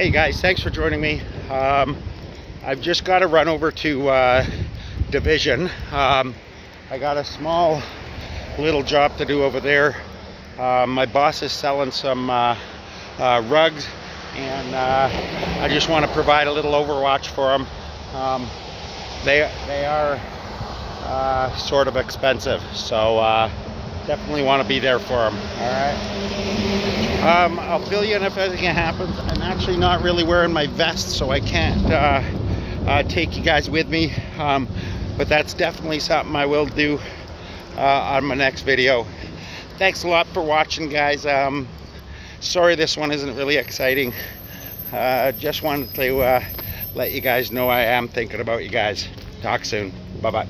Hey guys, thanks for joining me. Um, I've just got to run over to uh, Division. Um, I got a small little job to do over there. Uh, my boss is selling some uh, uh rugs and uh, I just want to provide a little overwatch for them. Um, they, they are uh, sort of expensive, so definitely want to be there for them. All right. Um, I'll fill you in if anything happens. I'm actually not really wearing my vest, so I can't uh, uh, take you guys with me. Um, but that's definitely something I will do uh, on my next video. Thanks a lot for watching, guys. Um, sorry this one isn't really exciting. Uh, just wanted to uh, let you guys know I am thinking about you guys. Talk soon. Bye-bye.